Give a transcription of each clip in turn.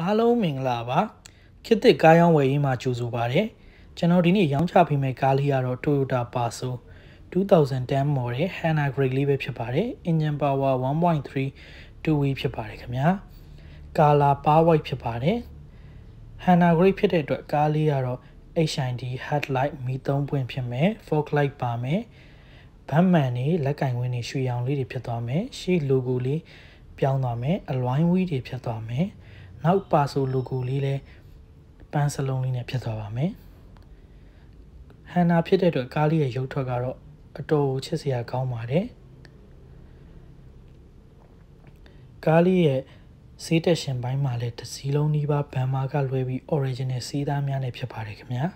အားလုံးမင်္ဂလာပါခေတ်သစ်ကားရောင်းဝယ်ရေးမှာကြိုဆိုပါရစေကျွန်တော်ဒီနေ့ရောင်းချပေးမယ့်ကားလေးကတော့ Toyota Passo 2010 model Hana Grey လေးပဲဖြစ်ပါတယ် engine power 1.3 2V ဖြစ်ပါတယ်ခင်ဗျာ color power white ဖြစ်ပါတယ် Hana Grey ဖြစ်တဲ့အတွက်ကားလေးကတော့ HID headlight မီးသုံးပွင့်ဖြစ်မယ် fog light ပါမယ်ဗတ်မှန်နေလက်ကင်ဝင်းနေရွှေရောင်လေးတွေဖြစ်သွားမယ်ရှေ့ logo လေးပြောင်းသွားမယ်အလွိုင်းဝီးတွေဖြစ်သွားမယ် နောက်ပါဆို logo လေးလည်းပန်းစလုံးလေးနဲ့ဖြစ်သွားပါမယ်ဟန်နာဖြစ်တဲ့အတွက်ကားလေးရဲ့ရုပ်ထွက်ကတော့အတော်ချစ်စရာကောင်းပါတယ်ကားလေးရဲ့စေးတက်ရှင်ပိုင်းမှာလည်းတစ်စီးလုံးနှီးပါဘန်မာကလွဲပြီး original စီးသားများနဲ့ဖြစ်ပါတယ်ခင်ဗျာ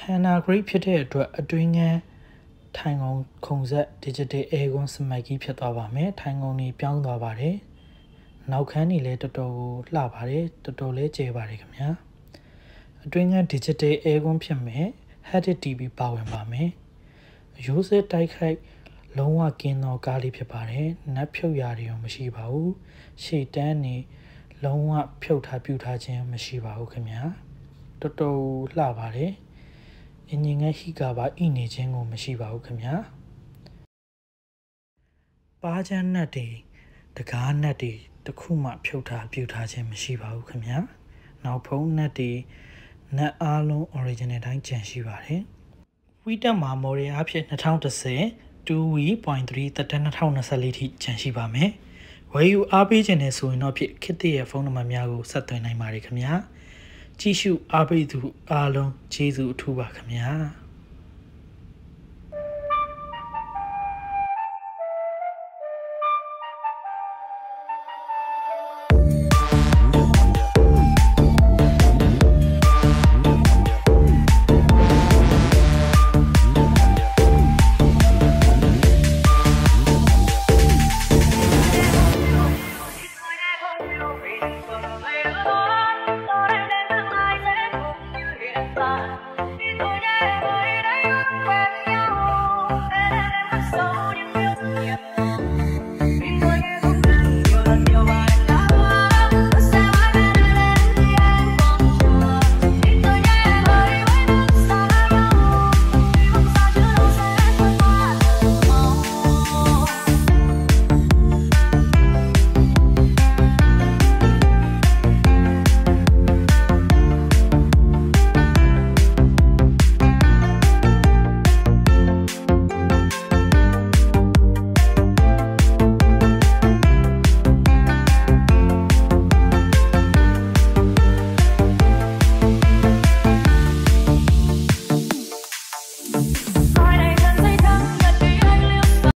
ဟန်နာဂရိတ်ဖြစ်တဲ့အတွက်အတွင်းငန်း ထိုင်ကုန်ခုံဆက် digital aircon smart key ဖြစ်သွားပါမယ်ထိုင်ကုန်ကြီးပြောင်းသွားပါတယ်နောက်ခန်းကြီးလည်းတော်တော်ကိုလှပါတယ်တော်တော်လေးကျယ်ပါတယ်ခင်ဗျာအတွင်းက digital aircon ဖြစ်မယ် headed TV ပါဝင်ပါမယ်ရိုးစဲတိုက်ခိုက်လုံးဝကင်းသောကားလေးဖြစ်ပါတယ်နက်ဖြုတ်ရာတွေရောမရှိပါဘူးရှေ့တန်းနေလုံးဝဖြုတ်ထားပြူထားခြင်းမရှိပါဘူးခင်ဗျာတော်တော်လှပါတယ် အင်ဂျင်ငယ်ဟီကာပါဣနေခြင်းကိုမရှိပါဘူးခင်ဗျာပါးချမ်းနက်တွေတကားနက်တွေတခုမှဖြုတ်ထားပြူထားခြင်းမရှိပါဘူးခင်ဗျာနောက်ဖုံးနက်တွေနက်အားလုံး original တိုင်းကျန်ရှိပါတယ်ဝီတက်မှာ model အဖြစ်2010 2v.3 တက်တ2024ထိကျန်ရှိပါမယ်ဝယ်ယူအားပေးခြင်းနဲ့ဆိုရင်တော့ဖြစ်ခစ်တဲ့ရဲ့ဖုန်းနံပါတ်များကိုဆက်သွင်းနိုင်ပါတယ်ခင်ဗျာ ကြည့်ရှုအားပေးသူအားလုံးကျေးဇူးအထူးပါခင်ဗျာ